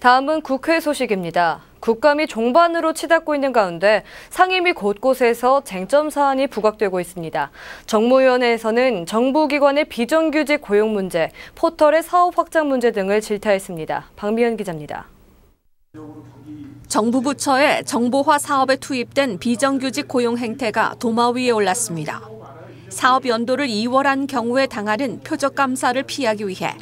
다음은 국회 소식입니다. 국감이 종반으로 치닫고 있는 가운데 상임위 곳곳에서 쟁점 사안이 부각되고 있습니다. 정무위원회에서는 정부기관의 비정규직 고용 문제, 포털의 사업 확장 문제 등을 질타했습니다. 박미연 기자입니다. 정부 부처의 정보화 사업에 투입된 비정규직 고용 행태가 도마 위에 올랐습니다. 사업 연도를 2월한 경우에 당하는 표적 감사를 피하기 위해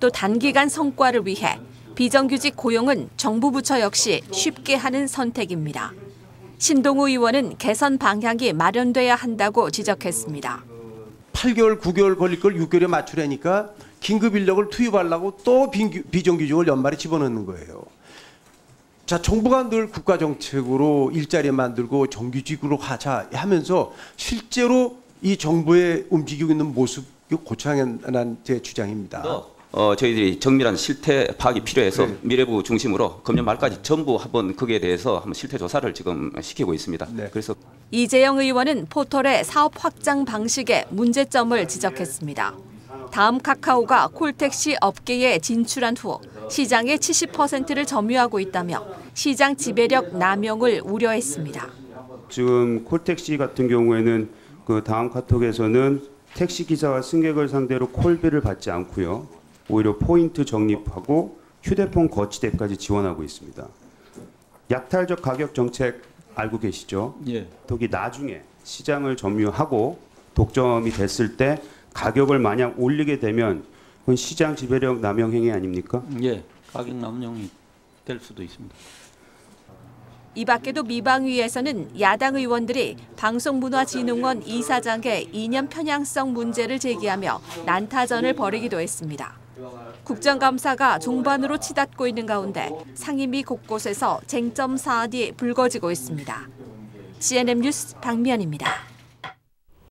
또 단기간 성과를 위해 비정규직 고용은 정부 부처 역시 쉽게 하는 선택입니다. 신동우 의원은 개선 방향이 마련돼야 한다고 지적했습니다. 8개월, 9개월 걸릴 걸 6개월에 맞추려니까 긴급 인력을 투입하려고 또 비정규직을 연말에 집어넣는 거예요. 자, 정부가 늘 국가 정책으로 일자리 만들고 정규직으로 하자 하면서 실제로 이 정부의 움직이고 있는 모습 고쳐야한는 제 주장입니다. 어, 저희들이 정밀한 실태 파악이 필요해서 네. 미래부 중심으로 금년 말까지 전부 한번 거기에 대해서 한번 실태 조사를 지금 시키고 있습니다. 네. 그래서 이재영 의원은 포털의 사업 확장 방식에 문제점을 지적했습니다. 다음 카카오가 콜택시 업계에 진출한 후 시장의 70%를 점유하고 있다며 시장 지배력 남용을 우려했습니다. 지금 콜택시 같은 경우에는 그 다음 카톡에서는 택시 기사와 승객을 상대로 콜비를 받지 않고요. 오히려 포인트 적립하고 휴대폰 거치대까지 지원하고 있습니다. 약탈적 가격 정책 알고 계시죠? 예. 독이 나중에 시장을 점유하고 독점이 됐을 때 가격을 만약 올리게 되면 그건 시장 지배력 남용 행위 아닙니까? 예. 가격 남용이 될 수도 있습니다. 이 밖에도 미방위에서는 야당 의원들이 방송문화진흥원 이사장의 이념 편향성 문제를 제기하며 난타전을 벌이기도 했습니다. 국정감사가 종반으로 치닫고 있는 가운데 상임위 곳곳에서 쟁점 사안이 불거지고 있습니다. CNN 뉴스 박미연입니다.